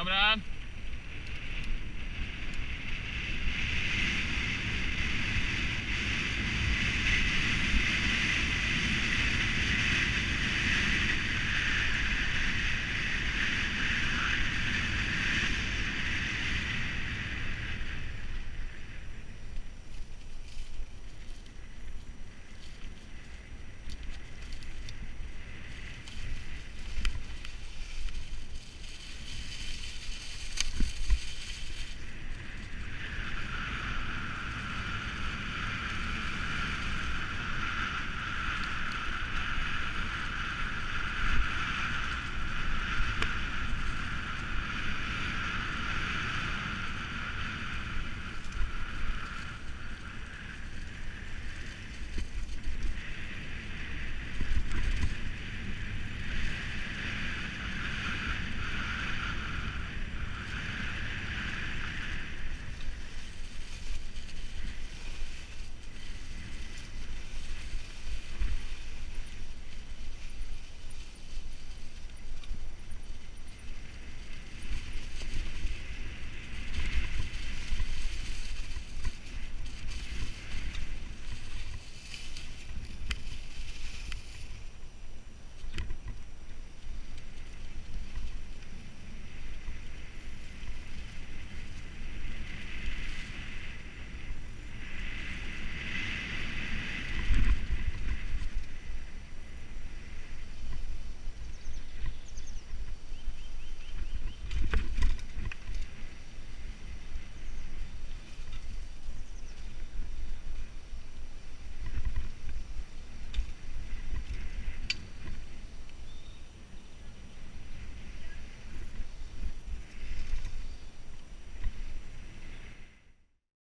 Dobra.